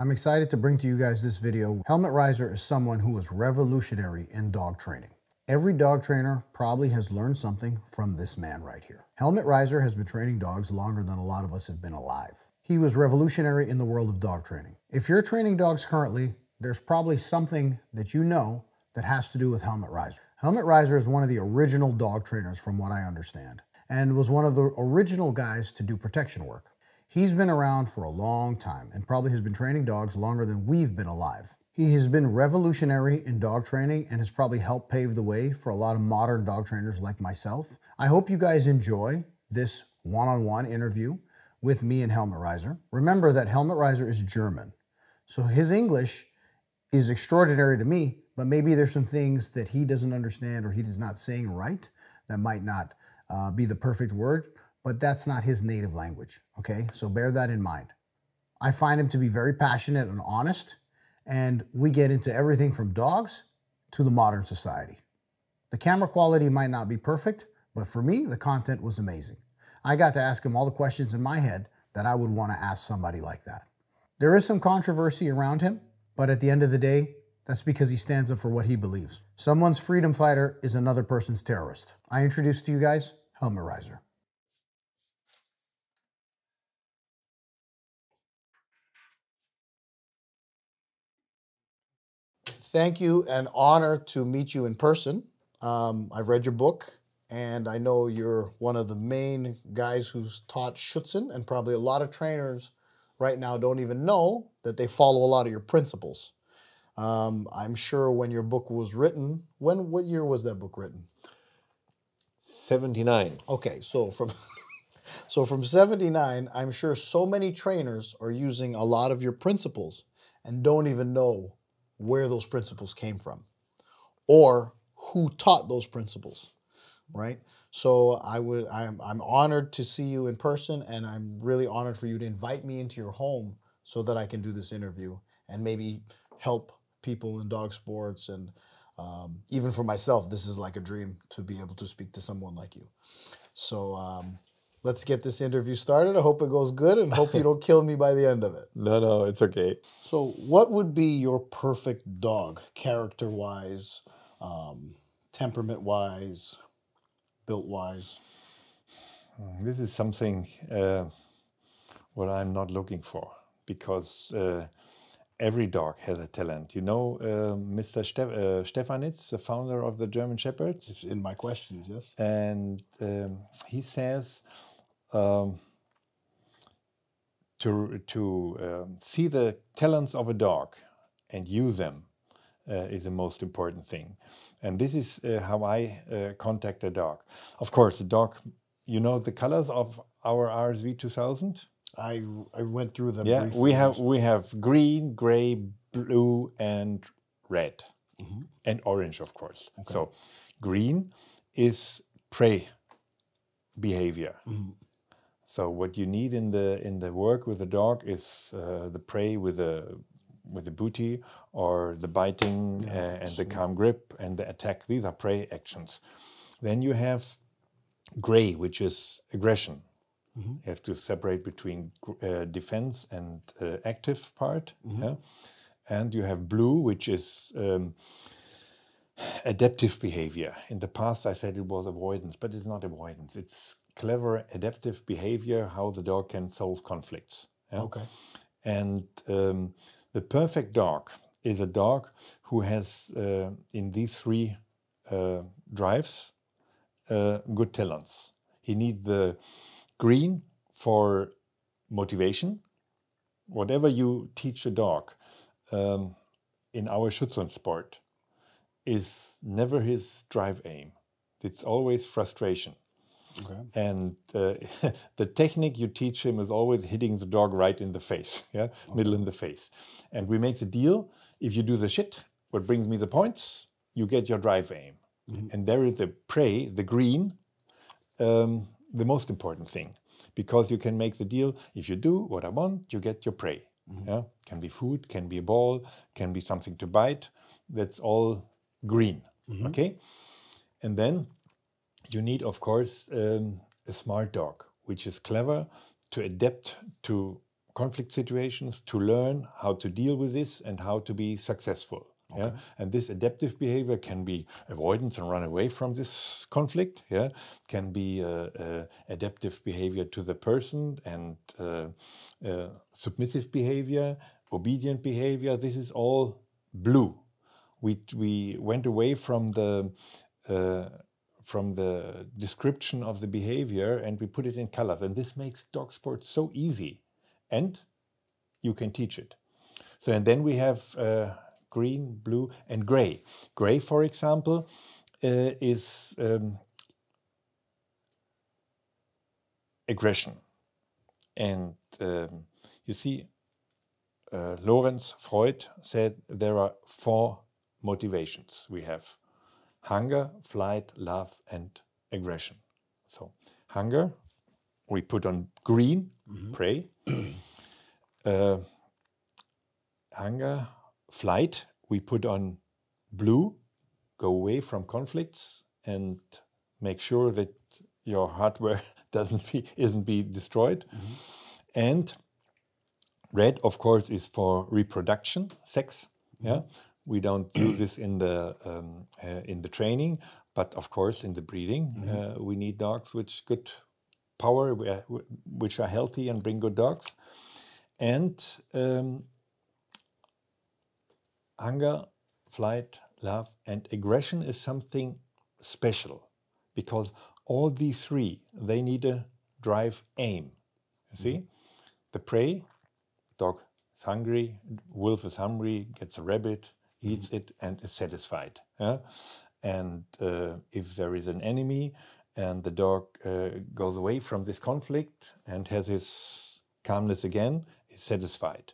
I'm excited to bring to you guys this video. Helmut Raiser is someone who was revolutionary in dog training. Every dog trainer probably has learned something from this man right here. Helmut Raiser has been training dogs longer than a lot of us have been alive. He was revolutionary in the world of dog training. If you're training dogs currently, there's probably something that you know that has to do with Helmut Raiser. Helmut Raiser is one of the original dog trainers from what I understand and was one of the original guys to do protection work. He's been around for a long time and probably has been training dogs longer than we've been alive. He has been revolutionary in dog training and has probably helped pave the way for a lot of modern dog trainers like myself. I hope you guys enjoy this one-on-one interview with me and Helmut Raiser. Remember that Helmut Raiser is German, so his English is extraordinary to me, but maybe there's some things that he doesn't understand or he is not saying right that might not uh, be the perfect word but that's not his native language, okay? So bear that in mind. I find him to be very passionate and honest, and we get into everything from dogs to the modern society. The camera quality might not be perfect, but for me, the content was amazing. I got to ask him all the questions in my head that I would want to ask somebody like that. There is some controversy around him, but at the end of the day, that's because he stands up for what he believes. Someone's freedom fighter is another person's terrorist. I introduce to you guys Helmut Raiser. Thank you and honor to meet you in person. Um, I've read your book, and I know you're one of the main guys who's taught Schutzhund, and probably a lot of trainers right now don't even know that they follow a lot of your principles. Um, I'm sure when your book was written, when what year was that book written? 79. Okay, so from so from 79, I'm sure so many trainers are using a lot of your principles and don't even know where those principles came from or who taught those principles, right? So I would I'm I'm honored to see you in person and I'm really honored for you to invite me into your home so that I can do this interview and maybe help people in dog sports and um, even for myself, this is like a dream to be able to speak to someone like you. So um, let's get this interview started. I hope it goes good and hope you don't kill me by the end of it. No, no, it's okay. So, what would be your perfect dog, character wise, um, temperament wise, built wise? Hmm, this is something uh, what I'm not looking for because uh, every dog has a talent. You know, uh, Mr. Ste uh, Stephanitz, the founder of the German Shepherds. It's in my questions, yes. And um, he says um, to, to um, see the talents of a dog and use them uh, is the most important thing. And this is uh, how I uh, contact a dog. Of course, the dog, you know the colors of our RSV 2000? I, I went through them. Yeah, we have we have green, gray, blue, and red, mm -hmm. and orange, of course. Okay. So, green is prey behavior. Mm -hmm. So what you need in the in the work with the dog is uh, the prey with a with the booty or the biting yeah, uh, and the calm grip and the attack. These are prey actions. Then you have gray, which is aggression. Mm -hmm. You have to separate between uh, defense and uh, active part. Mm -hmm. yeah? And you have blue, which is um, adaptive behavior. In the past, I said it was avoidance, but it's not avoidance. It's clever adaptive behavior how the dog can solve conflicts. Yeah? Okay. And um, the perfect dog is a dog who has uh, in these three uh, drives uh, good talents. He needs the green for motivation. Whatever you teach a dog um, in our Schutzhund sport is never his drive aim. It's always frustration. Okay. And uh, the technique you teach him is always hitting the dog right in the face, yeah, okay. middle in the face. And we make the deal: if you do the shit, what brings me the points, you get your drive aim. Mm -hmm. And there is the prey, the green, um, the most important thing, because you can make the deal: if you do what I want, you get your prey. Mm -hmm. Yeah, can be food, can be a ball, can be something to bite. That's all green. Mm -hmm. Okay, and then you need, of course, um, a smart dog, which is clever to adapt to conflict situations to learn how to deal with this and how to be successful. Yeah? And this adaptive behavior can be avoidance and run away from this conflict. Yeah, can be uh, uh, adaptive behavior to the person and uh, uh submissive behavior, obedient behavior. This is all blue. We we went away from the uh, from the description of the behavior and we put it in colors. And this makes dog sports so easy. And you can teach it. So, and then we have uh, green, blue, and gray. Gray, for example, uh, is um, aggression. And um, you see, uh, Lorenz Freud said there are four motivations we have hunger, flight, love, and aggression. So, hunger, we put on green, mm-hmm. prey. uh, hunger, flight, we put on blue, go away from conflicts and make sure that your hardware doesn't be isn't be destroyed. Mm-hmm. And red, of course, is for reproduction, sex. Mm-hmm. Yeah, we don't do this in the um, uh, in the training, but of course in the breeding, mm -hmm. uh, we need dogs which good power, which are healthy and bring good dogs, and um, hunger, flight, love, and aggression is something special because all these three they need a drive aim. You see, mm -hmm. the prey, dog is hungry, wolf is hungry, gets a rabbit, eats it and is satisfied. Yeah? And uh, if there is an enemy and the dog uh, goes away from this conflict and has his calmness again, is satisfied.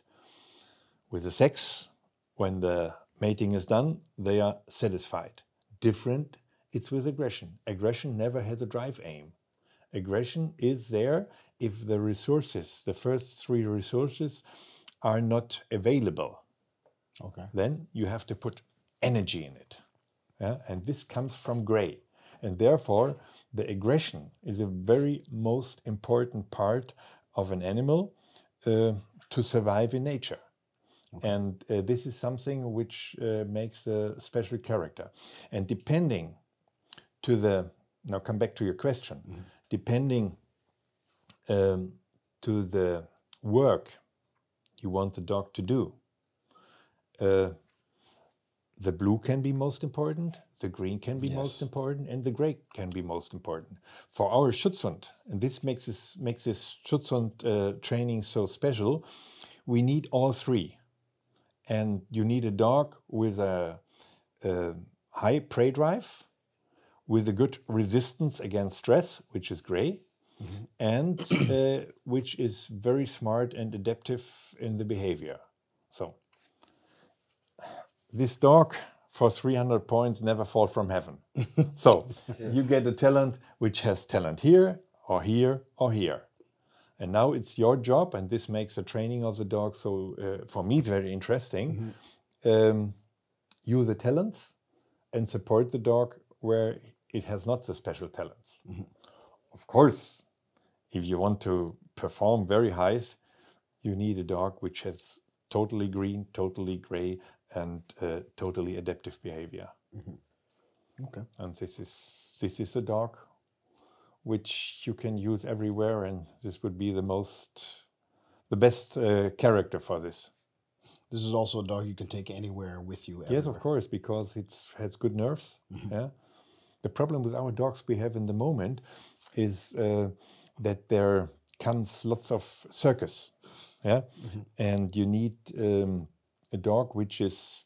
With the sex, when the mating is done, they are satisfied. Different, it's with aggression. Aggression never has a drive aim. Aggression is there if the resources, the first three resources, are not available. Okay. Then you have to put energy in it. Yeah? And this comes from gray. And therefore, the aggression is a very most important part of an animal uh, to survive in nature. Okay. And uh, this is something which uh, makes a special character. And depending to the, now come back to your question, mm -hmm. depending um, to the work you want the dog to do, uh, the blue can be most important, the green can be yes. most important, and the gray can be most important. For our Schutzhund, and this makes this makes this Schutzhund uh, training so special, we need all three. And you need a dog with a, a high prey drive, with a good resistance against stress, which is gray, mm -hmm. and uh, which is very smart and adaptive in the behavior. So this dog for 300 points never fall from heaven. so you get a talent which has talent here or here or here. And now it's your job, and this makes the training of the dog so uh, for me it's very interesting. Mm -hmm. um, use the talents and support the dog where it has not the special talents. Mm -hmm. Of course, if you want to perform very high, you need a dog which has totally green, totally gray, and uh, totally adaptive behavior. Mm-hmm. Okay. And this is this is a dog which you can use everywhere, and this would be the most the best uh, character for this. This is also a dog you can take anywhere with you. Everywhere. Yes, of course, because it has good nerves. Mm-hmm. Yeah. The problem with our dogs we have in the moment is uh, that there comes lots of circus. Yeah, mm-hmm. and you need. Um, a dog which is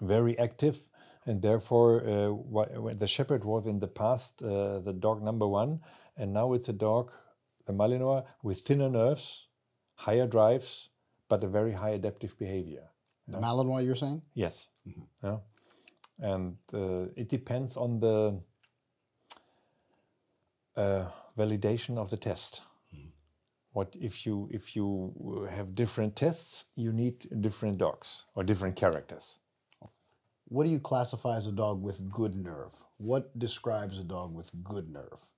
very active and therefore uh, the shepherd was in the past uh, the dog number one. And now it's a dog the malinois with thinner nerves higher drives but a very high adaptive behavior. The yeah. malinois you're saying? Yes. Mm -hmm. yeah. And uh, it depends on the uh, validation of the test what if you if you have different tests you need different dogs or different characters what do you classify as a dog with good nerve what describes a dog with good nerve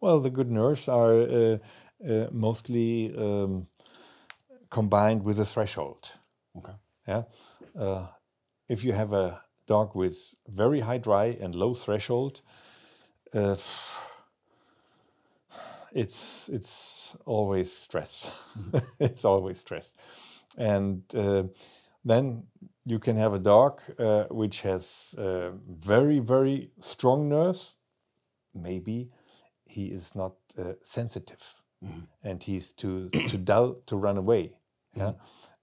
well the good nerves are uh, uh, mostly um, combined with a threshold. Okay. Yeah. Uh, if you have a dog with very high dry and low threshold, uh, it's it's always stress. it's always stress, and uh, then you can have a dog uh, which has uh, very very strong nerves. Maybe he is not uh, sensitive, and he's too too dull to run away. Yeah,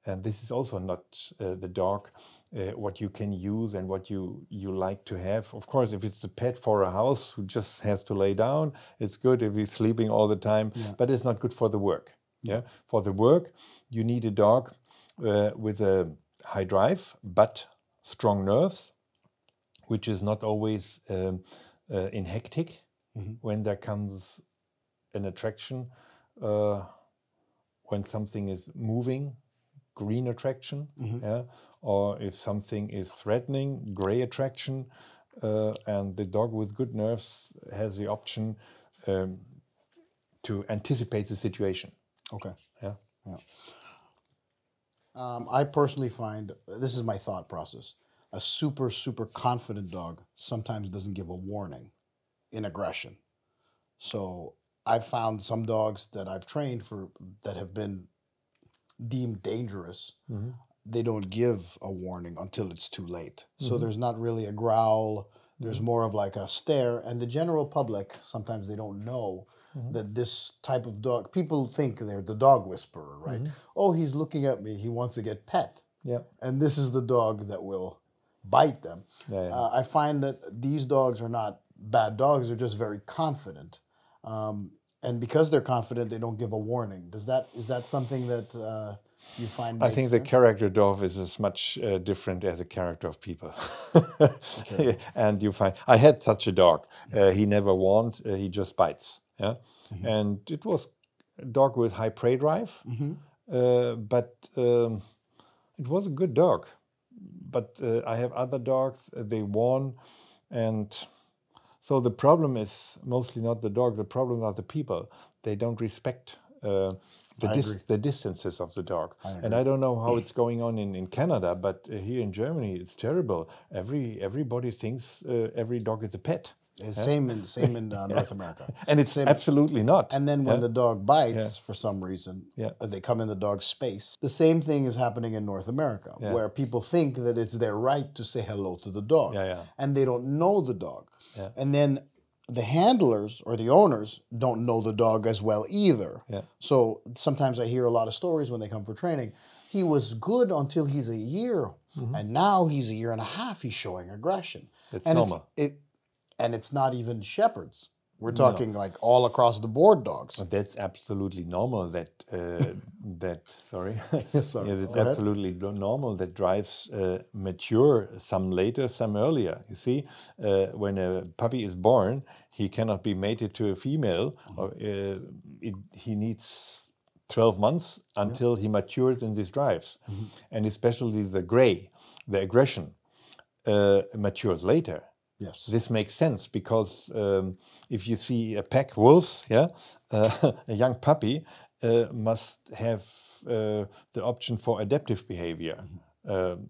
and this is also not uh, the dog uh, what you can use and what you you like to have. Of course, if it's a pet for a house who just has to lay down, it's good if he's sleeping all the time, but it's not good for the work. Yeah, for the work, you need a dog uh, with a high drive but strong nerves, which is not always um, uh, in hectic when there comes an attraction. Uh, when something is moving, green attraction, yeah, or if something is threatening, gray attraction, uh, and the dog with good nerves has the option um, to anticipate the situation. Okay. Yeah, Um, I personally find this is my thought process. A super, super confident dog sometimes doesn't give a warning in aggression. So I've found some dogs that I've trained for that have been deemed dangerous. Mm-hmm. They don't give a warning until it's too late. So mm-hmm. there's not really a growl. There's mm-hmm. more of like a stare. And the general public, sometimes they don't know that this type of dog, people think they're the dog whisperer, right? Oh, he's looking at me. He wants to get pet yeah, and this is the dog that will bite them. Yeah, yeah. Uh, I find that these dogs are not bad dogs; they're just very confident, um, and because they're confident, they don't give a warning. Does that is that something that uh, you find? I think the sense? character dog is as much uh, different as the character of people. and you find I had such a dog. Uh, he never warned. Uh, he just bites. Yeah, and it was a dog with high prey drive, uh, but um, it was a good dog. But uh, I have other dogs. They warn, and so the problem is mostly not the dog. The problem are the people. They don't respect. Uh, the, dis- the distances of the dog. I and I don't know how it's going on in, in Canada, but uh, here in Germany, it's terrible. Every everybody thinks uh, every dog is a pet, Uh, same in same in uh, North America. and it's same. absolutely not. And then when the dog bites for some reason, Yeah. uh, they come in the dog's space. The same thing is happening in North America, where people think that it's their right to say hello to the dog, Yeah, yeah. and they don't know the dog. And then the handlers or the owners don't know the dog as well either. Yeah. So sometimes I hear a lot of stories when they come for training. He was good until he's a year, and now he's a year and a half. He's showing aggression. Mm-hmm. And normal. It's, it, and it's not even shepherds. We're talking like all across the board dogs. But that's absolutely normal. That uh, that sorry, sorry. yeah, Go absolutely normal. That drives uh, mature some later, some earlier. You see, uh, when a puppy is born, he cannot be mated to a female. Mm-hmm. Or, uh, it, he needs twelve months until he matures in these drives, Mm-hmm. and especially the gray, the aggression, uh, matures later. Yes. This makes sense because um, if you see a pack wolves, yeah, uh, a young puppy uh, must have uh, the option for adaptive behavior, Um,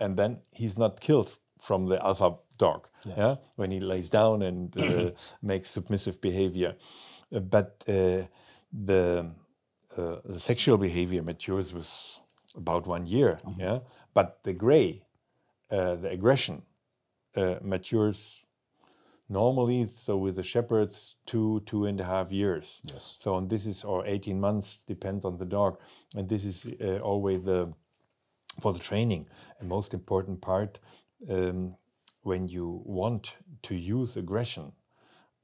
and then he's not killed from the alpha dog, yeah, when he lays down and uh, makes submissive behavior. Uh, but uh, the uh, the sexual behavior matures with about one year, yeah. But the gray, uh, the aggression, uh, matures normally. So with the shepherds, two two and a half years. Yes. So and this is or eighteen months depends on the dog, and this is uh, always the for the training a most important part um, when you want to use aggression.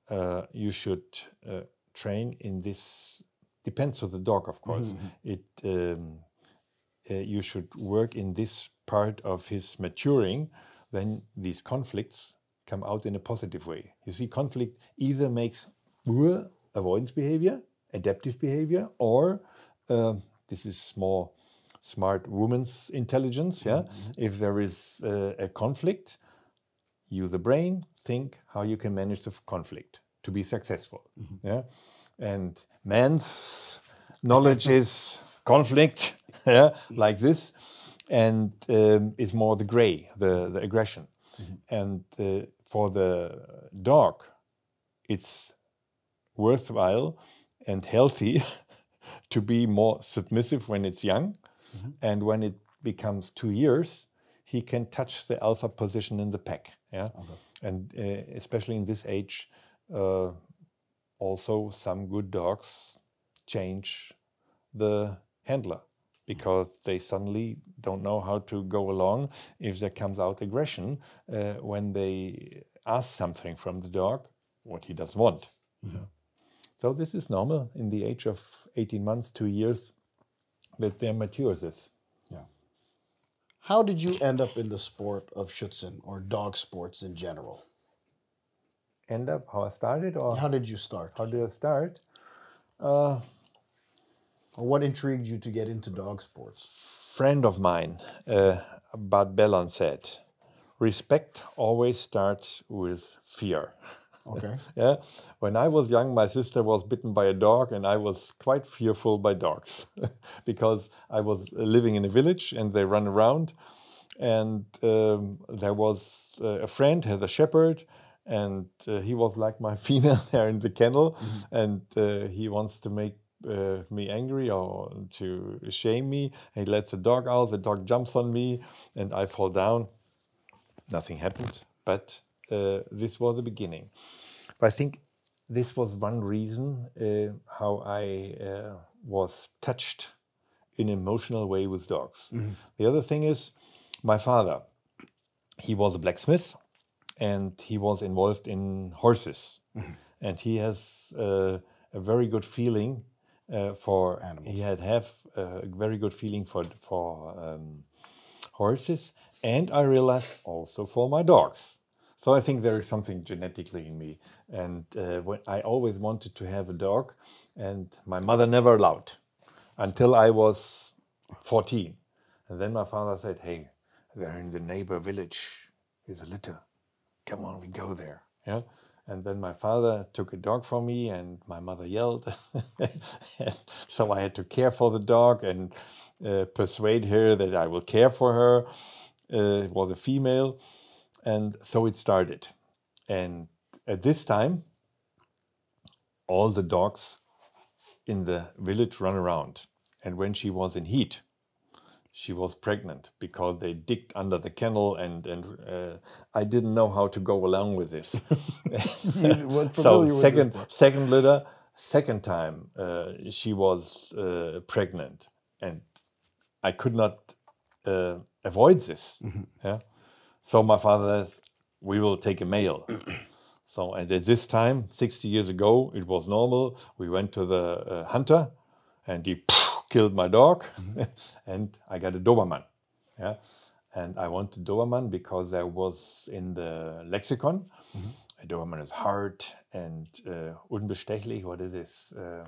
Uh, you should uh, train in this. Depends on the dog, of course. It um, uh, you should work in this part of his maturing, then these conflicts come out in a positive way. You see, conflict either makes pure avoidance behavior, adaptive behavior, or um this is more smart woman's intelligence. Yeah, if there is uh, a conflict, use the brain, think how you can manage the conflict to be successful. Yeah, and man's knowledge is conflict yeah, like this, and um, is more the gray, the the aggression, and uh, for the dog, it's worthwhile and healthy to be more submissive when it's young, and when it becomes two years, he can touch the alpha position in the pack. Yeah, and uh, especially in this age, uh, also some good dogs change the handler because they suddenly don't know how to go along if there comes out aggression uh, when they ask something from the dog what he doesn't want. Yeah. So this is normal in the age of 18 months, two years, that they mature this. Yeah. How did you end up in the sport of Schutzhund or dog sports in general? End up how I started, or How did you start? how did I start? Uh, Or what intrigued you to get into dog sports? friend of mine, uh, Bart Bellon said, respect always starts with fear. Okay. Yeah, when I was young, my sister was bitten by a dog, and I was quite fearful by dogs because I was living in a village and they run around. And um, there was uh, a friend has a shepherd, and uh, he was like my female there in the kennel, and uh, he wants to make uh, me angry or to shame me. He lets the dog out. The dog jumps on me, and I fall down. Nothing happened, but uh, this was the beginning. But I think this was one reason uh, how I uh, was touched in an emotional way with dogs. The other thing is, my father, he was a blacksmith, and he was involved in horses, and he has uh, a very good feeling uh, for Animals. He had have a very good feeling for for um, horses, and I realized also for my dogs. So I think there is something genetically in me, and uh, when I always wanted to have a dog, and my mother never allowed until I was 14, and then my father said, "Hey, there in the neighbor village is a litter. Come on, we go there." Yeah. And then my father took a dog from me, and my mother yelled. and so I had to care for the dog and uh, persuade her that I will care for her. Uh, it was a female. And so it started. And at this time, all the dogs in the village run around. And when she was in heat, she was pregnant because they digged under the kennel, and and uh, I didn't know how to go along with this. so second second litter, second time uh, she was uh, pregnant, and I could not uh, avoid this. Yeah. So my father says, "We will take a male." so and at this time, sixty years ago, it was normal. We went to the uh, hunter, and he killed my dog, and I got a Doberman. Yeah. And I wanted Doberman because there was in the lexicon, a Doberman is hard and uh, unbestechlich. What it is, uh,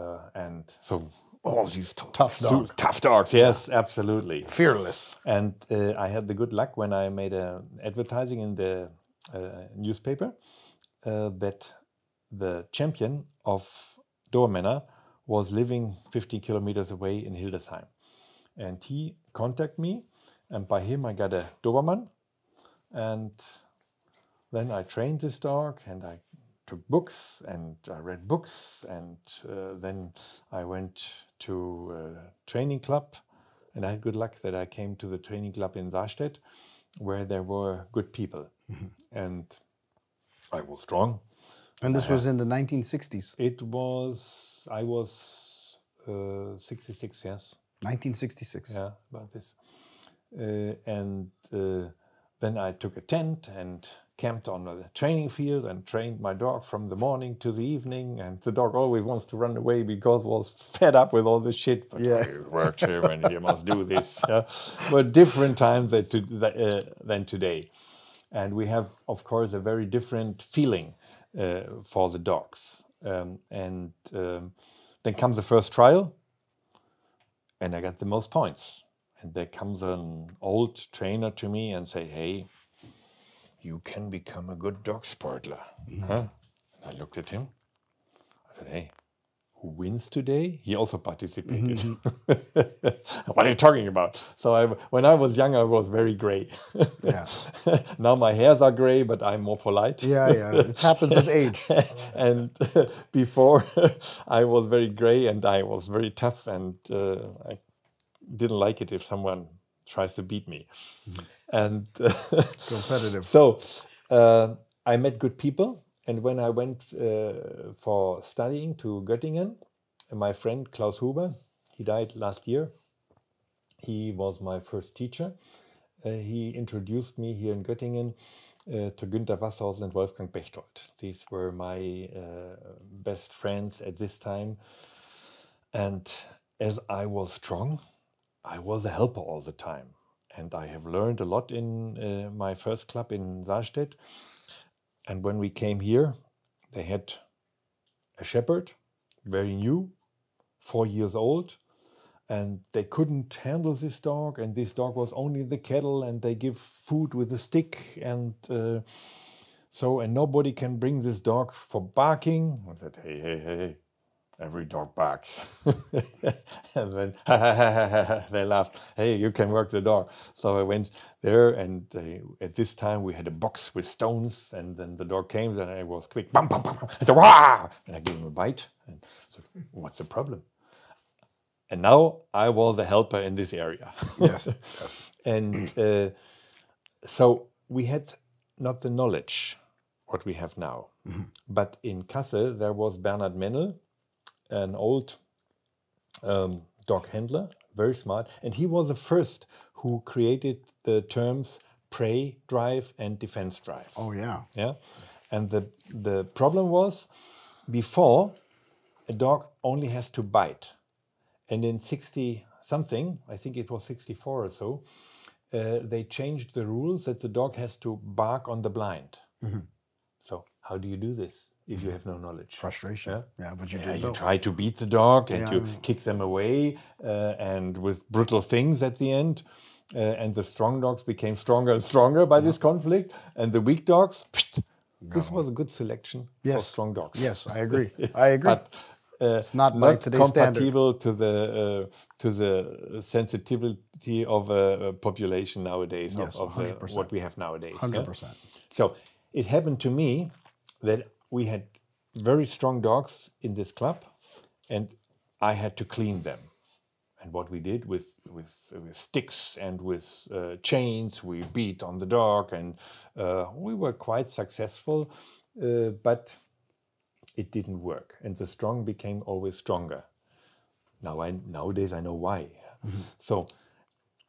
uh, and so all these t- Tough su- tough dogs. Yes, absolutely. Fearless. And uh, I had the good luck when I made a advertising in the uh, newspaper uh, that the champion of Dobermanner was living 50 kilometers away in Hildesheim. And he contacted me, and by him I got a Doberman. And then I trained this dog, and I took books, and I read books, and uh, then I went to a training club, and I had good luck that I came to the training club in Sarstedt, where there were good people, and I was strong. And this was in the 1960s. It was I was uh, 66, yes. 1966. Yeah, about this. Uh, and uh, then I took a tent and camped on a training field and trained my dog from the morning to the evening. And the dog always wants to run away because was fed up with all the shit. But Yeah. you worked here and you must do this. Yeah. But different times than, to, uh, than today. And we have, of course, a very different feeling for the dogs. Um, and um, then comes the first trial and I got the most points. And there comes an old trainer to me and say, "Hey, you can become a good dog sportler." Huh? And I looked at him. I said, "Hey, who wins today, he also participated. what are you talking about? So I, when I was young, I was very gray. Yeah. now my hairs are gray, but I'm more polite. Yeah, yeah. It happens with age. and before I was very gray and I was very tough and uh, I didn't like it if someone tries to beat me. And Competitive. so uh, I met good people. And when I went uh, for studying to Göttingen, my friend Klaus Huber, he died last year. He was my first teacher. Uh, he introduced me here in Göttingen uh, to Günter Wasserhausen and Wolfgang Bechtold. These were my uh, best friends at this time. And as I was strong, I was a helper all the time. And I have learned a lot in uh, my first club in Sarstedt. And when we came here, they had a shepherd, very new, four years old, and they couldn't handle this dog. And this dog was only the kettle, and they give food with a stick, and uh, so and nobody can bring this dog for barking. I said, hey, hey, hey, every dog barks. and then they laughed, hey, you can work the dog. So I went there, and they, at this time we had a box with stones, and then the dog came, and I was quick, bam, bam, bam, bam. I said, Wah! and I gave him a bite. And said, what's the problem? And now I was a helper in this area. Yes. and uh, so we had not the knowledge what we have now. But in Kassel, there was Bernhard Mennel, an old um, dog handler, very smart, and he was the first who created the terms prey drive and defense drive. Oh, yeah. Yeah, and the the problem was before a dog only has to bite, and in sixty something, I think it was sixty four or so, uh, they changed the rules that the dog has to bark on the blind. So how do you do this if you have no knowledge? Frustration. Yeah. Yeah, but you Yeah, do you know. try to beat the dog and you kick them away, uh, and with brutal things at the end. Uh, and the strong dogs became stronger and stronger by this conflict, and the weak dogs. this was a good selection for strong dogs. Yes, I agree. I agree. but uh, it's not not today's standard. compatible to the uh, to the sensitivity of a, population nowadays Yes, of, of the, 100%. what we have nowadays. yeah? Hundred percent. So it happened to me that we had very strong dogs in this club, and I had to clean them. And what we did with with, with sticks and with uh, chains, we beat on the dog, and uh, we were quite successful, uh, but it didn't work, and the strong became always stronger. Now I nowadays I know why. So,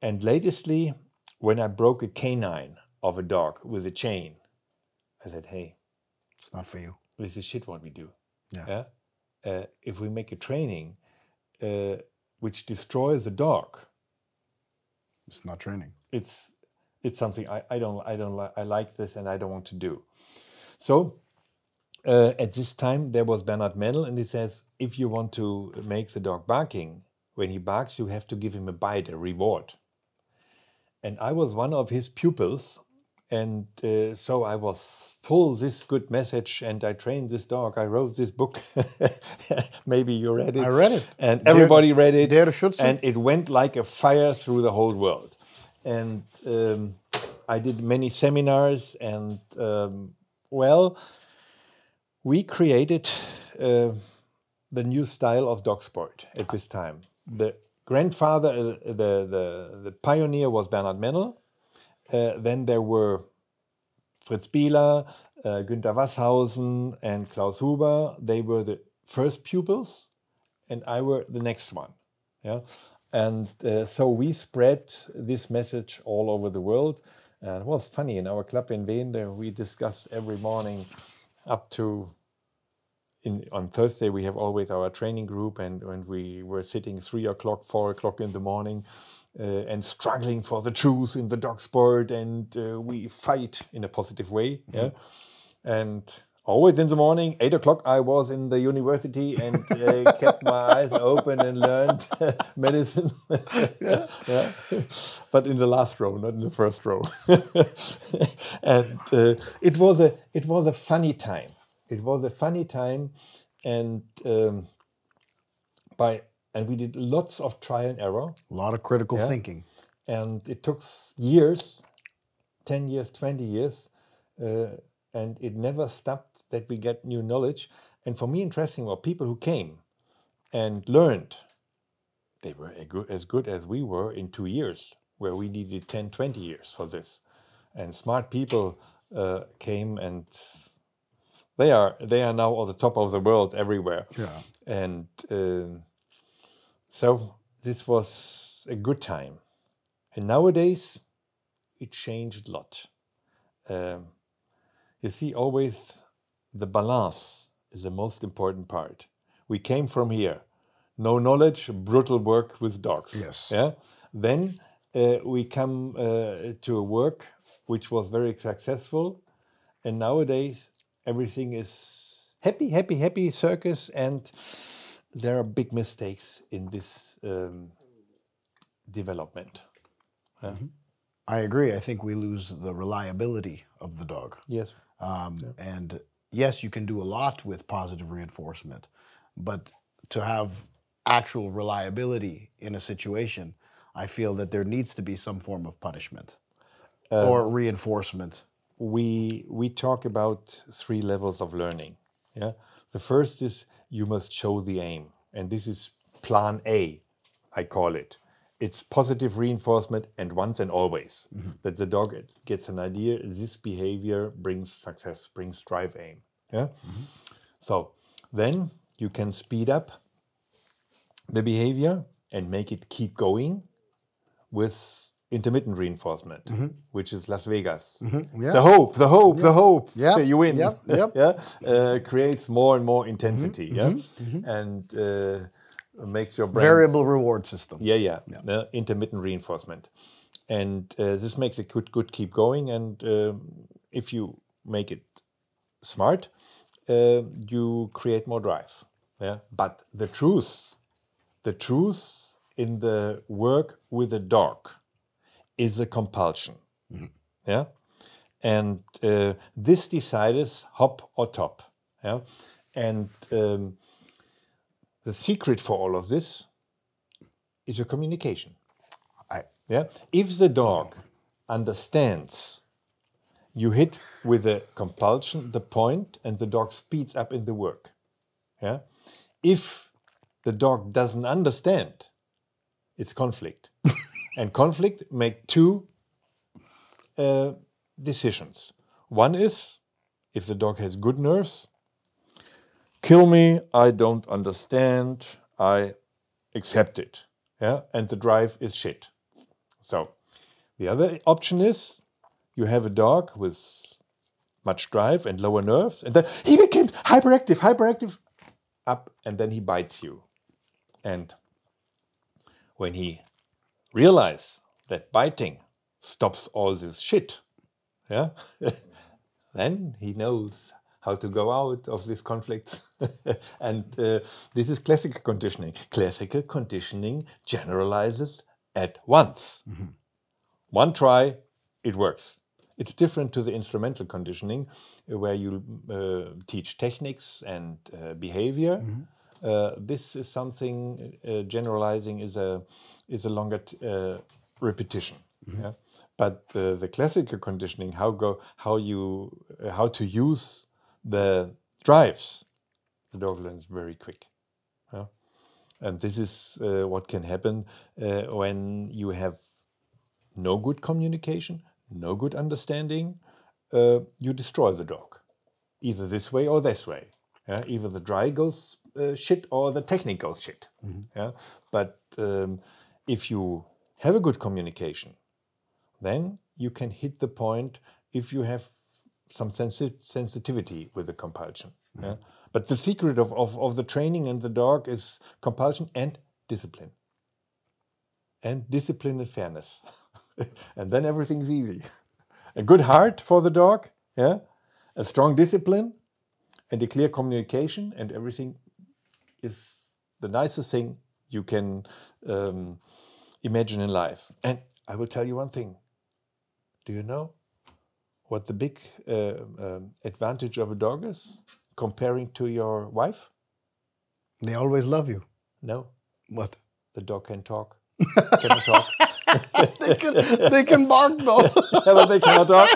and latestly, when I broke a canine of a dog with a chain, I said, "Hey, It's not for you. this is shit what we do. Yeah. Uh, if we make a training uh, which destroys the dog, It's not training. it's it's something I, I don't I don't like I like this and I don't want to do. So uh, at this time there was Bernard Mennel and he says if you want to make the dog barking when he barks you have to give him a bite a reward. And I was one of his pupils and uh, so I was full this good message and I trained this dog. I wrote this book. Maybe you read it. I read it. And Der- everybody read it. Der Schütze. And it went like a fire through the whole world. And um, I did many seminars, and um, well, we created uh, the new style of dog sport at this time. The grandfather, uh, the, the, the pioneer was Bernard Mennel. Then there were Fritz Bieler, uh, Günter Wasshausen, and Klaus Huber. They were the first pupils, and I were the next one. Yeah, and uh, so we spread this message all over the world. And it was funny in our club in. There we discussed every morning up to in, on Thursday we have always our training group, and when we were sitting three o'clock, four o'clock in the morning, uh, and struggling for the truth in the dog sport, and uh, we fight in a positive way. Yeah, and always in the morning, eight o'clock, I was in the university and uh, kept my eyes open and learned medicine. yeah. but in the last row, not in the first row. and uh, it was a it was a funny time. It was a funny time, and um, by and we did lots of trial and error A lot of critical Yeah. thinking. and it took years 10 years 20 years uh, and it never stopped that we get new knowledge and for me interesting were people who came and learned they were as good as we were in two years where we needed 10 20 years for this and smart people uh, came and they are they are now at the top of the world everywhere Yeah. and um so this was a good time. And nowadays it changed a lot. Um, you see always the balance is the most important part. We came from here. No knowledge brutal work with dogs. Yes. yeah? Then uh, we come uh, to a work which was very successful. And nowadays everything is happy happy happy circus and there are big mistakes in this um, development I agree. I think we lose the reliability of the dog. yes Um, And yes, you can do a lot with positive reinforcement, but to have actual reliability in a situation, I feel that there needs to be some form of punishment or reinforcement. we we talk about three levels of learning yeah the first is you must show the aim and this is plan a i call it. It's positive reinforcement and once and always. Mm-hmm. That the dog gets an idea this behavior brings success brings drive aim yeah? Mm-hmm. So then you can speed up the behavior and make it keep going with intermittent reinforcement, which is Las Vegas. yeah. The hope, the hope, the hope. Yep, You win. yep, yep. yeah. Uh, creates more and more intensity. Yeah. And uh, makes your brain. Variable reward system. Yeah, yeah. Uh, intermittent reinforcement, and uh, this makes it good, good keep going. And um if you make it smart, uh, you create more drive. Yeah. But the truth, the truth in the work with a dog, is a compulsion. Yeah. And uh, this decides hop or top. Yeah. And um, the secret for all of this is your communication. I, Yeah. If the dog understands you hit with a compulsion the point and the dog speeds up in the work. Yeah. If the dog doesn't understand, it's conflict. and conflict make two uh, decisions. One is if the dog has good nerves, kill me, I don't understand, I accept it. Yeah, and the drive is shit. So the other option is you have a dog with much drive and lower nerves, and then he becomes hyperactive, hyperactive, up, and then he bites you. And when he realizes that biting stops all this shit, yeah, then he knows how to go out of these conflicts. and uh, this is classical conditioning. Classical conditioning generalizes at once. One try, it works. It's different to the instrumental conditioning, uh, where you uh, teach techniques and uh, behavior. Uh, this is something uh, generalizing is a is a longer uh, repetition. Yeah? But uh, the classical conditioning, how go how you uh, how to use the drives, the dog learns very quick. Yeah? And this is uh, what can happen uh, when you have no good communication, no good understanding, uh, you destroy the dog, either this way or this way. Yeah? Either the dry goes uh, shit or the technique goes shit. Yeah? But um, if you have a good communication, then you can hit the point if you have some sensi- sensitivity with the compulsion. Yeah? But the secret of, of, of the training and the dog is compulsion and discipline. And discipline and fairness. and then everything's easy. A good heart for the dog, yeah, a strong discipline, and a clear communication, and everything is the nicest thing you can um, imagine in life. And I will tell you one thing. Do you know what the big uh, um, advantage of a dog is comparing to your wife? they always love you. No, What? the dog can talk. cannot talk. they can they can bark though. But they cannot talk.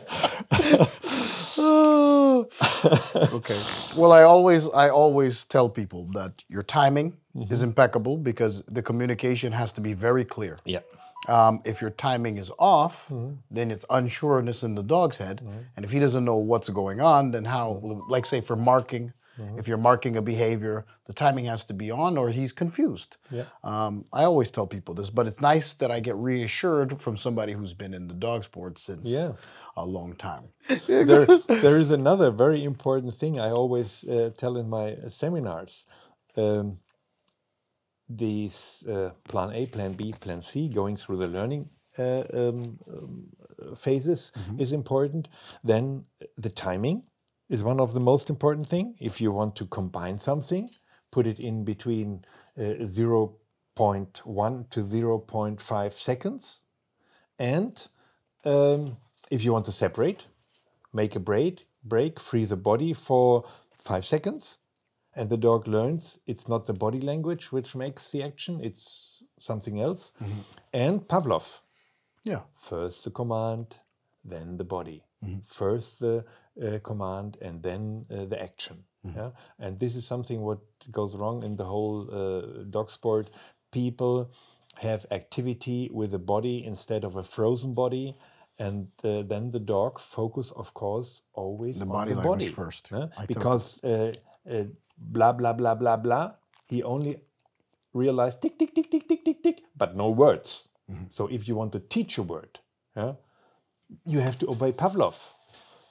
okay. Well, I always I always tell people that your timing is mm-hmm. impeccable because the communication has to be very clear. Yeah. Um, if your timing is off, mm-hmm. then it's unsureness in the dog's head, mm-hmm. and if he doesn't know what's going on, then how? Like say for marking, if you're marking a behavior, the timing has to be on, or he's confused. Yeah. Um, I always tell people this, but it's nice that I get reassured from somebody who's been in the dog sport since Yeah. A long time. there, there is another very important thing I always uh, tell in my seminars. Um, these uh, plan A, plan B, plan C, going through the learning uh, um, um, phases is important. Then the timing is one of the most important thing. If you want to combine something, put it in between uh, 0.1 to 0.5 seconds. And um, if you want to separate, make a braid, break, free the body for five seconds, and the dog learns it's not the body language which makes the action, it's something else. And Pavlov, Yeah. first the command, then the body. First the uh, command, and then uh, the action. Yeah, and this is something what goes wrong in the whole uh, dog sport. People have activity with the body instead of a frozen body, and uh, then the dog focus, of course, always The on body the language body first. totally- because uh, uh, blah blah blah blah blah. He only realized tick tick tick tick tick tick tick, but no words. So if you want to teach a word, yeah, you have to obey Pavlov.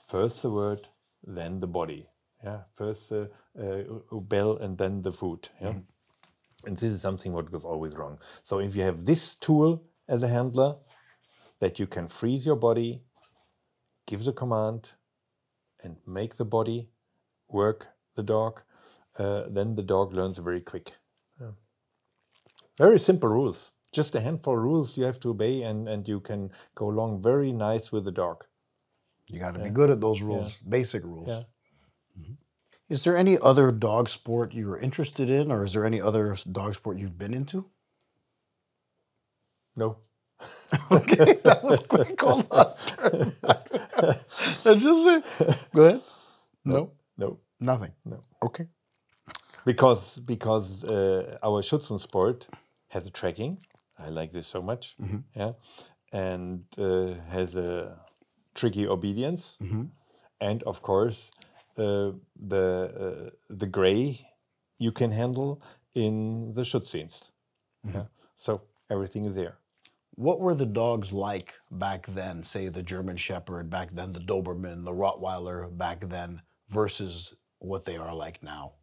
First the word, then the body. Yeah, first the uh, bell and then the food. Yeah, and this is something what goes always wrong. So if you have this tool as a handler, that you can freeze your body, give the command, and make the body work the dog, uh, then the dog learns very quick. Yeah. Very simple rules. Just a handful of rules you have to obey, and, and you can go along very nice with the dog. You got to be good at those rules, basic rules. Yeah. Is there any other dog sport you're interested in, or is there any other dog sport you've been into? No. Okay, that was quick. Hold on. I just say, go ahead. No, No. nothing. No. Okay. Because because uh, our Schützensport has a tracking. I like this so much. Yeah. And uh, has a tricky obedience. And of course, uh, the uh, the gray you can handle in the Schutzdienst. Yeah. So everything is there. What were the dogs like back then? Say the German Shepherd back then, the Doberman, the Rottweiler back then, versus what they are like now.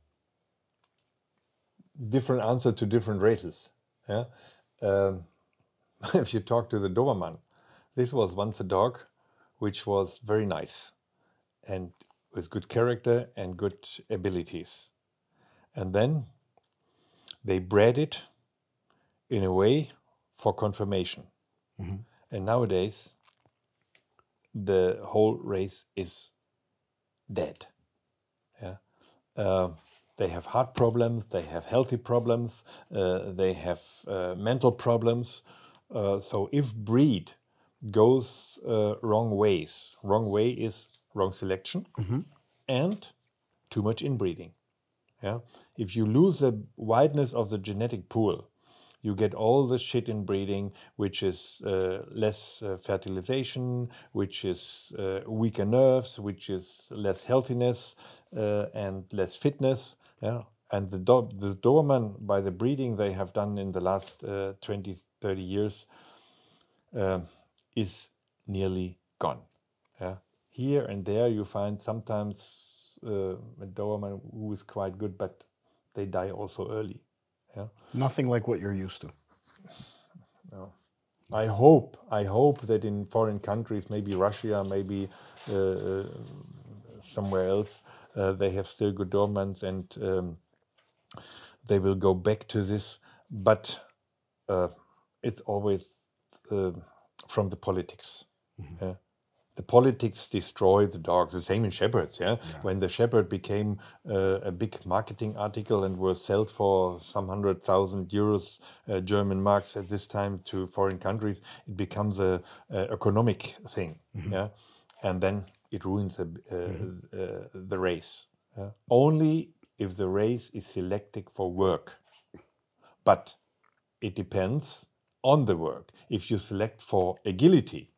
different answer to different races. Yeah. Um, if you talk to the Doberman, this was once a dog which was very nice and with good character and good abilities. And then they bred it in a way for conformation. And nowadays, the whole race is dead. Yeah. Uh, they have heart problems, they have healthy problems, uh, they have uh, mental problems. Uh, so if breed goes uh, wrong ways, wrong way is wrong selection and too much inbreeding. Yeah. If you lose the wideness of the genetic pool, you get all the shit in breeding, which is uh, less uh, fertilization, which is uh, weaker nerves, which is less healthiness uh, and less fitness. Yeah. And the, do- the Doberman, by the breeding they have done in the last uh, 20, 30 years, um, is nearly gone. Yeah. Here and there you find sometimes uh, a Doberman who is quite good, but they die also early. Yeah. Nothing like what you're used to. I hope, I hope that in foreign countries, maybe Russia, maybe uh, uh, somewhere else, uh, they have still good Dobermans and um, they will go back to this. But uh, it's always uh, from the politics. Yeah. The politics destroy the dogs. The same in shepherds. Yeah, when the shepherd became uh, a big marketing article and was sold for some hundred thousand euros, uh, German marks at this time to foreign countries, it becomes a, a economic thing. Yeah, and then it ruins the uh, uh, the race. yeah. Only if the race is selected for work, but it depends on the work. If you select for agility,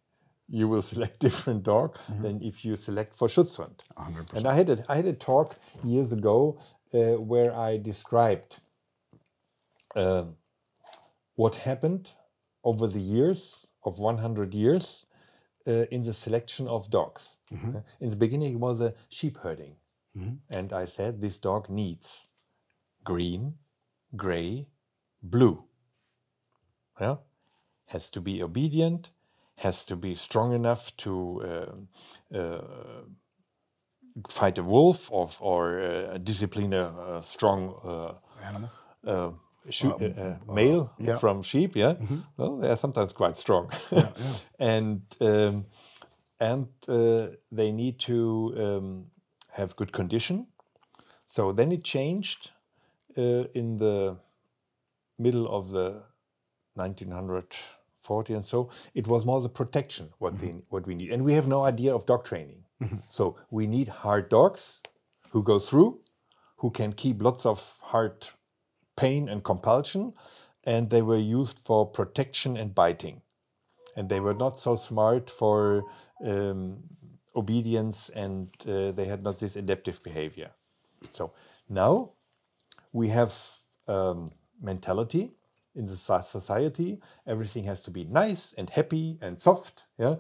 you will select different dog than if you select for Schutzhund. 100%. And I had a, I had a talk years ago uh, where I described um what happened over the years of 100 years uh, in the selection of dogs. Uh, in the beginning, it was a sheep herding. And I said this dog needs green, gray, blue. Yeah? Has to be obedient, has to be strong enough to uh, uh, fight a wolf or, or uh, discipline a, a strong uh, Animal. uh, uh, uh, male yeah. from sheep. Yeah, well, they are sometimes quite strong, and um, and uh, they need to um, have good condition. So then it changed uh, in the middle of the 1940 and so it was more the protection what they, what we need. And we have no idea of dog training. So we need hard dogs who go through who can keep lots of hard pain and compulsion and they were used for protection and biting. And they were not so smart for um, obedience and uh, they had not this adaptive behavior. So now we have um, mentality in the society. Everything has to be nice and happy and soft. Yeah,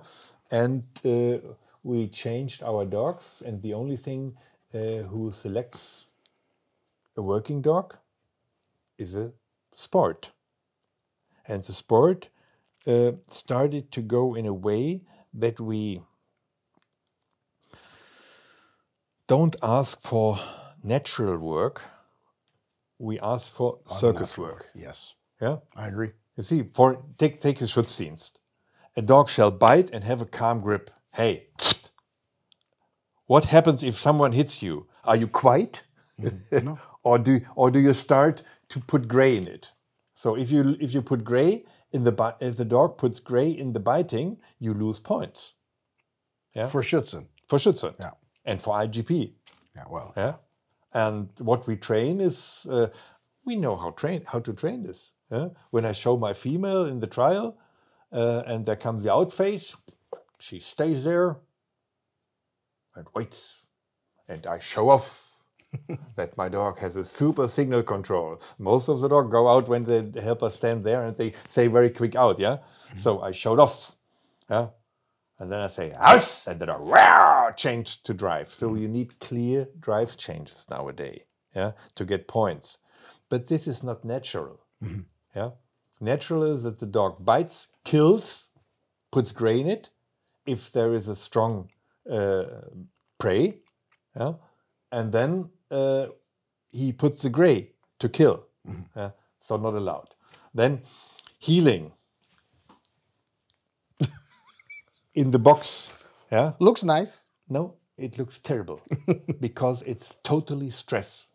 and uh, we changed our dogs, and the only thing uh, who selects a working dog is a sport, and the sport uh, started to go in a way that we don't ask for natural work. We ask for circus work. Yes. Yeah. I agree. You see, for take take a Schutzdienst. A dog shall bite and have a calm grip. Hey, what happens if someone hits you? Are you quiet, No. or do or do you start to put gray in it? So if you if you put gray in the if the dog puts gray in the biting, you lose points Yeah. For Schutzen. for Schutzhund Yeah. and for IGP. Yeah, well. Yeah, and what we train is uh, we know how train how to train this. Yeah? When I show my female in the trial, uh, and there comes the out phase, she stays there and waits, and I show off that my dog has a super signal control. Most of the dog go out when the helper stand there and they say very quick out. Yeah, mm-hmm. so I showed off. Yeah. And then I say, house, and then I wow, change to drive. So mm-hmm. you need clear drive changes nowadays, yeah, to get points. But this is not natural. Mm-hmm. Yeah. Natural is that the dog bites, kills, puts gray in it. If there is a strong uh, prey, yeah, and then uh, he puts the gray to kill. yeah, so not allowed. Then heeling in the box. Yeah. Looks nice. No, it looks terrible because it's totally stress.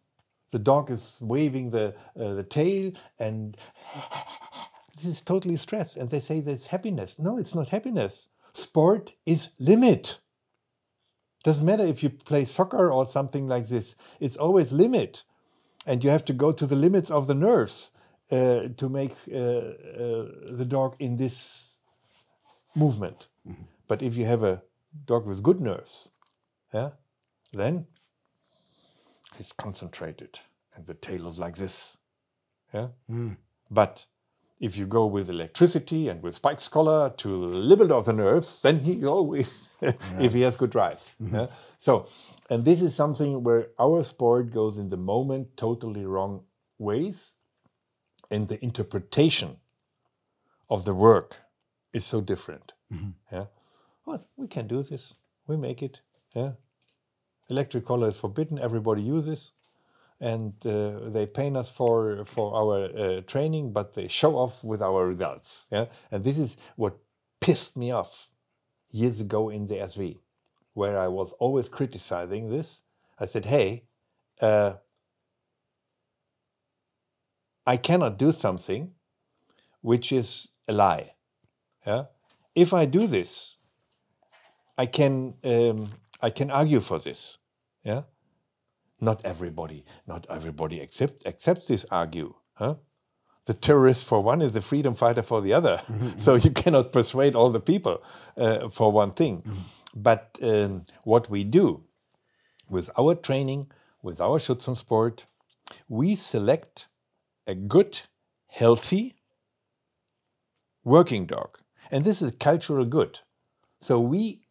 The dog is waving the uh, the tail and this is totally stress. And they say that's happiness. No, it's not happiness. Sport is limit. Doesn't matter if you play soccer or something like this. It's always limit, and you have to go to the limits of the nerves uh, to make uh, uh, the dog in this movement. But if you have a dog with good nerves, yeah, then he's concentrated and the tail is like this. Yeah. Hmm. But if you go with electricity and with spikes collar to the limit of the nerves, then he always, if he has good drives. Mm-hmm. Yeah? So, and this is something where our sport goes in the moment totally wrong ways, and the interpretation of the work is so different. Mm-hmm. Yeah. Well, we can do this. We make it. Yeah. Electric collar is forbidden. Everybody uses, and uh, they pay us for for our uh, training, but they show off with our results. Yeah. And this is what pissed me off years ago in the SV, where I was always criticizing this. I said, hey, uh, I cannot do something which is a lie. Yeah? If I do this, I can um, I can argue for this. Yeah. Not everybody, not everybody accept, accepts this argue. Huh? The terrorist for one is the freedom fighter for the other. So you cannot persuade all the people uh, for one thing. Mm-hmm. But um, what we do with our training, with our Schützensport, we select a good, healthy working dog. And this is cultural good. So we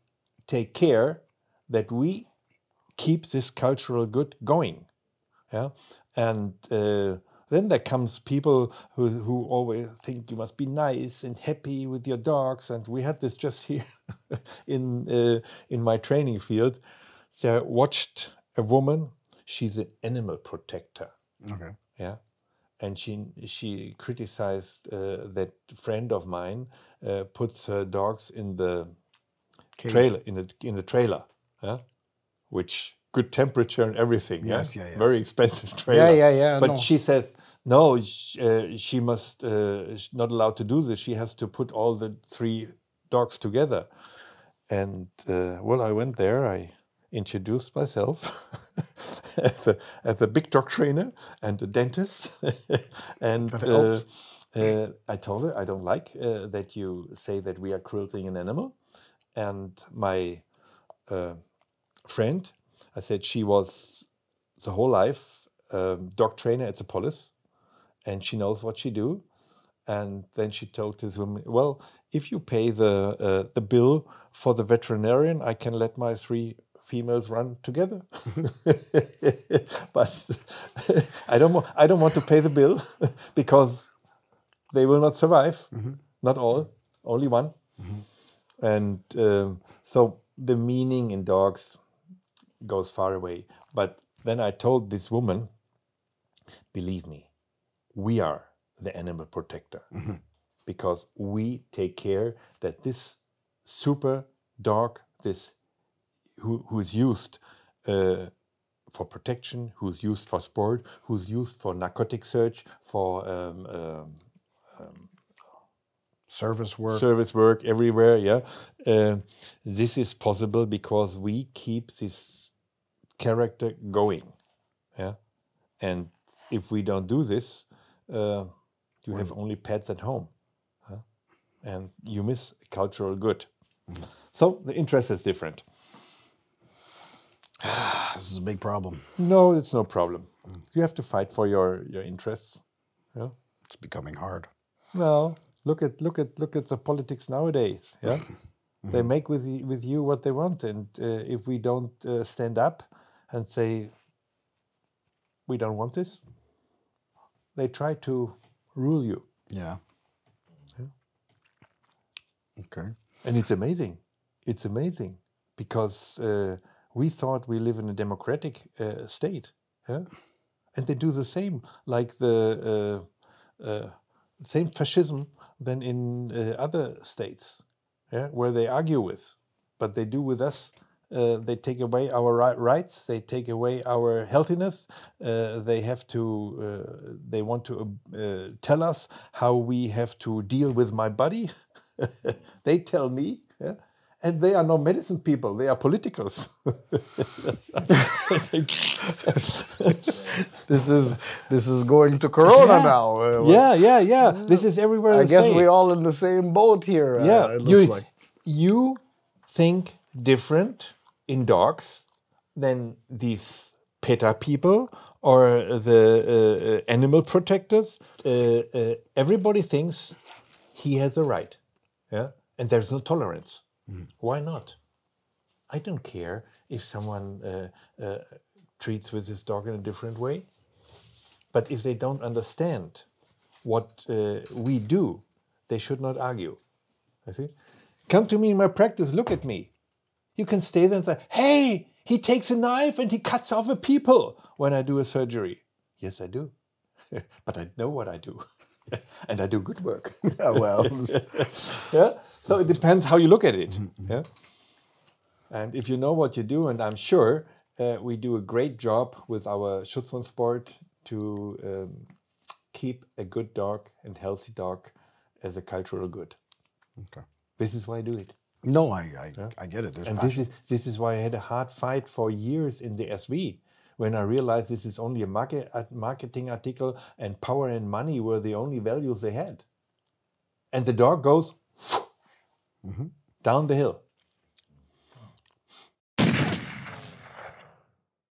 take care that we keep this cultural good going. Yeah. And uh, then there comes people who, who always think you must be nice and happy with your dogs. And we had this just here in uh, in my training field. So I watched a woman. She's an animal protector. Okay. Yeah, and she she criticized uh, that friend of mine uh, puts her dogs in the Cage. trailer in the in the trailer, yeah? which good temperature and everything. Yes, yeah, yeah, yeah. very expensive trailer. Yeah, yeah, yeah. But no. she says no. sh- Uh, she must uh, she's not allowed to do this. She has to put all the three dogs together. And uh, well, I went there. I introduced myself as a as a big dog trainer and a dentist. and uh, uh, I told her I don't like uh, that you say that we are cruelting an animal. And my uh, friend, I said she was the whole life um, dog trainer at the police, and she knows what she do. And then she told this woman, "Well, if you pay the uh, the bill for the veterinarian, I can let my three females run together. but I don't want I don't want to pay the bill because they will not survive. Not all, only one. And um, so the meaning in dogs goes far away. But then I told this woman, believe me, we are the animal protector because we take care that this super dog, this who, who is used uh, for protection, who's used for sport, who's used for narcotic search, for um, um, Service work. service work everywhere. Yeah, Uh, this is possible because we keep this character going. Yeah, and if we don't do this, uh, you have only pets at home, huh? and you miss cultural good. So the interest is different. this is a big problem. No, it's no problem. You have to fight for your your interests. Yeah. It's becoming hard. No, look at look at look at the politics nowadays. Yeah, they make with with you what they want, and uh, if we don't uh, stand up and say we don't want this, they try to rule you, Yeah. Okay. and it's amazing. It's amazing because uh, we thought we live in a democratic uh, state, yeah, and they do the same, like the uh, uh, same fascism than in uh, other states, yeah, where they argue with, but they do with us. Uh, they take away our ri- rights. They take away our healthiness. Uh, they have to. Uh, they want to uh, tell us how we have to deal with my body. they tell me, yeah? and they are not medicine people. They are politicals. This is this is going to Corona Yeah. now. Uh, yeah, yeah, yeah. This is everywhere. I guess same. we all in the same boat here. uh, yeah, it you, like. you think different in dogs than these PETA people or the uh, animal protectors. Uh, uh, everybody thinks he has a right, yeah, and there's no tolerance. Why not? I don't care if someone uh, uh, treats with his dog in a different way, but if they don't understand what uh, we do, they should not argue. I see. Come to me in my practice, look at me. You can stay there and say, hey, he takes a knife and he cuts off a people when I do a surgery. Yes, I do. but I know what I do. and I do good work. Yeah, well, yeah. So it depends how you look at it. Yeah. And if you know what you do, and I'm sure uh, we do a great job with our Schutzhund sport to um, keep a good dog and healthy dog as a cultural good. okay. This is why I do it. No, I I, I get it. There's And this is this is why I had a hard fight for years in the SV when I realized this is only a market, a marketing article and power and money were the only values they had. And the dog goes mm-hmm. down the hill.